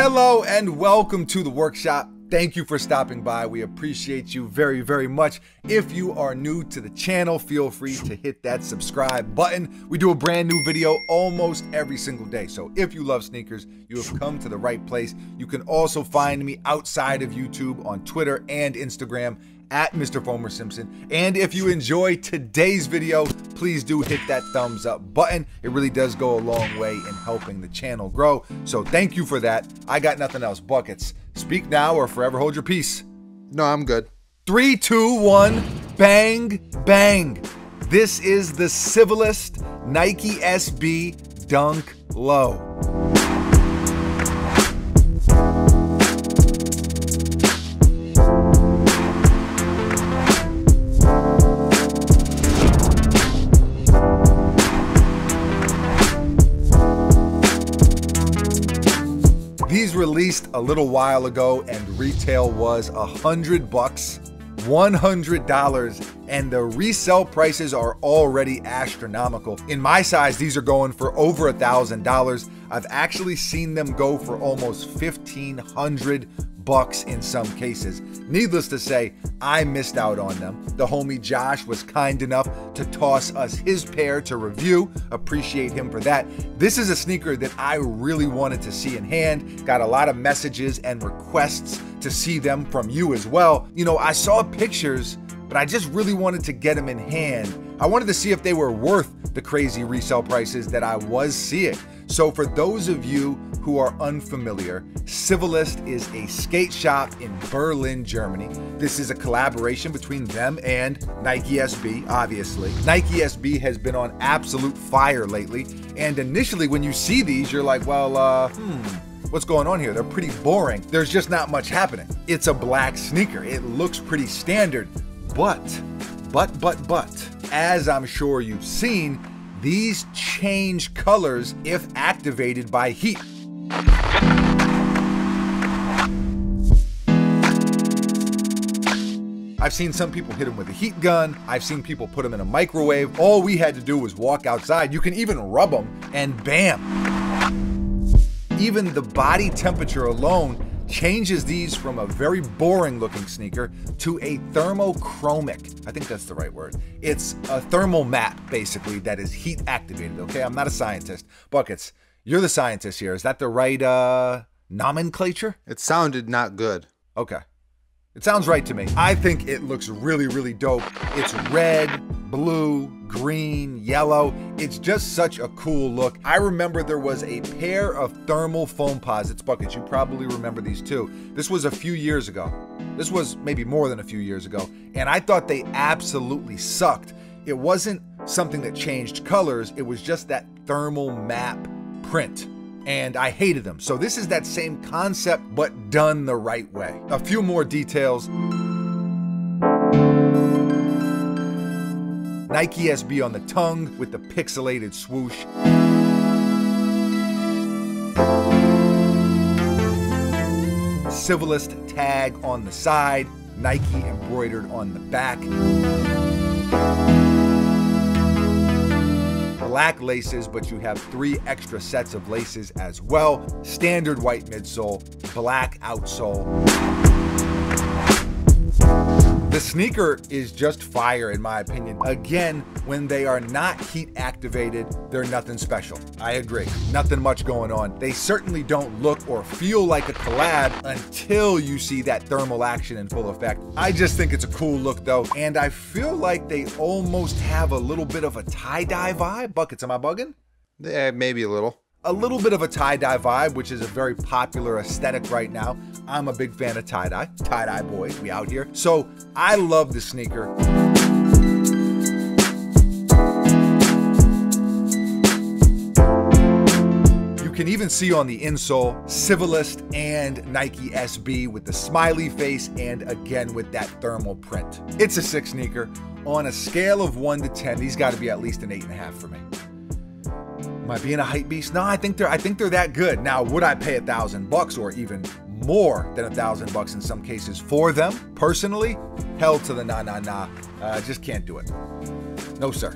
Hello and welcome to the workshop. Thank you for stopping by. We appreciate you very, very much. If you are new to the channel, feel free to hit that subscribe button. We do a brand new video almost every single day. So if you love sneakers, you have come to the right place. You can also find me outside of YouTube on Twitter and Instagram at Mr. Foamer Simpson. And if you enjoy today's video, please do hit that thumbs up button. It really does go a long way in helping the channel grow. So thank you for that. I got nothing else. Buckets. Speak now or forever hold your peace. No, I'm good. Three, two, one, bang, bang. This is the Civilist Nike SB Dunk Low. These released a little while ago and retail was a hundred bucks, $100, and the resale prices are already astronomical. In my size, these are going for over a thousand dollars. I've actually seen them go for almost 1500 bucks in some cases. Needless to say, I missed out on them. The homie Josh was kind enough to toss us his pair to review. Appreciate him for that. This is a sneaker that I really wanted to see in hand. Got a lot of messages and requests to see them from you as well. You know, I saw pictures, I just really wanted to get them in hand. I wanted to see if they were worth the crazy resale prices that I was seeing. So, for those of you who are unfamiliar, Civilist is a skate shop in Berlin, Germany. This is a collaboration between them and Nike SB, obviously. Nike SB has been on absolute fire lately, and initially, when you see these, you're like, well, uh, hmm, what's going on here? They're pretty boring. There's just not much happening. It's a black sneaker, it looks pretty standard, but, but, but, but, as I'm sure you've seen, these change colors if activated by heat. I've seen some people hit them with a heat gun. I've seen people put them in a microwave. All we had to do was walk outside. You can even rub them and bam. Even the body temperature alone changes these from a very boring looking sneaker to a thermochromic. I think that's the right word. It's a thermal map basically that is heat activated. Okay, I'm not a scientist. Buckets, you're the scientist here. Is that the right uh, nomenclature? It sounded not good. Okay. It sounds right to me. I think it looks really, really dope. It's red, blue, green, yellow. It's just such a cool look. I remember there was a pair of thermal Foamposites buckets. You probably remember these too. This was a few years ago. This was maybe more than a few years ago. And I thought they absolutely sucked. It wasn't something that changed colors, it was just that thermal map print and I hated them. So this is that same concept, but done the right way. A few more details. Nike SB on the tongue with the pixelated swoosh. Civilist tag on the side, Nike embroidered on the back. black laces, but you have three extra sets of laces as well. Standard white midsole, black outsole. The sneaker is just fire in my opinion. Again, when they are not heat activated, they're nothing special. I agree. Nothing much going on. They certainly don't look or feel like a collab until you see that thermal action in full effect. I just think it's a cool look though, and I feel like they almost have a little bit of a tie-dye vibe. Buckets, am I bugging? Yeah, maybe a little a little bit of a tie-dye vibe, which is a very popular aesthetic right now. I'm a big fan of tie-dye. Tie-dye boys, we out here. So I love this sneaker. You can even see on the insole Civilist and Nike SB with the smiley face and again with that thermal print. It's a six sneaker. On a scale of one to 10, these got to be at least an eight and a half for me. Am I being a hype beast? No, I think they're I think they're that good. Now, would I pay a thousand bucks or even more than a thousand bucks in some cases for them personally? Hell to the nah nah nah. Uh, just can't do it. No sir.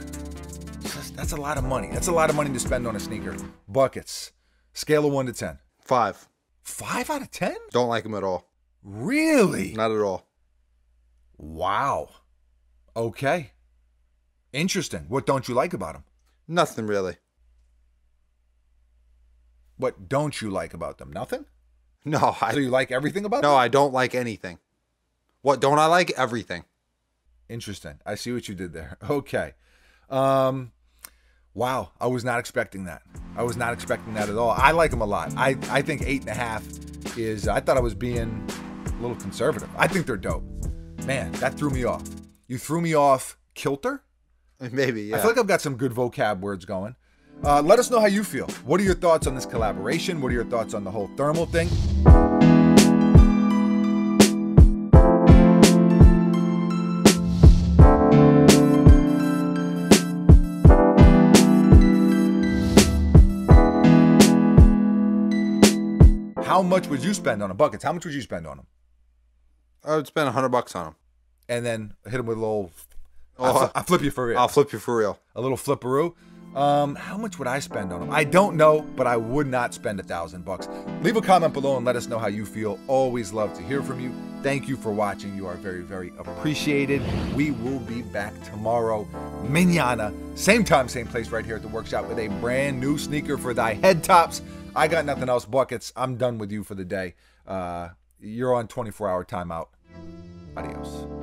That's a lot of money. That's a lot of money to spend on a sneaker. Buckets. Scale of one to ten. Five. Five out of ten? Don't like them at all. Really? Not at all. Wow. Okay. Interesting. What don't you like about them? Nothing really. What don't you like about them? Nothing? No, So I you like everything about no, them? No, I don't like anything. What don't I like? Everything. Interesting. I see what you did there. Okay. Um wow, I was not expecting that. I was not expecting that at all. I like them a lot. I, I think eight and a half is I thought I was being a little conservative. I think they're dope. Man, that threw me off. You threw me off kilter? Maybe, yeah. I feel like I've got some good vocab words going. Uh, let us know how you feel. What are your thoughts on this collaboration? What are your thoughts on the whole thermal thing? How much would you spend on a Buckets, how much would you spend on them? I would spend a hundred bucks on them. And then hit them with a little. Oh, I, fl- I flip you for real. I'll flip you for real. a little flipperoo. Um, how much would I spend on them? I don't know, but I would not spend a thousand bucks. Leave a comment below and let us know how you feel. Always love to hear from you. Thank you for watching. You are very, very appreciated. We will be back tomorrow, manana, same time, same place, right here at the workshop with a brand new sneaker for thy head tops. I got nothing else, buckets. I'm done with you for the day. Uh, you're on 24 hour timeout. Adios.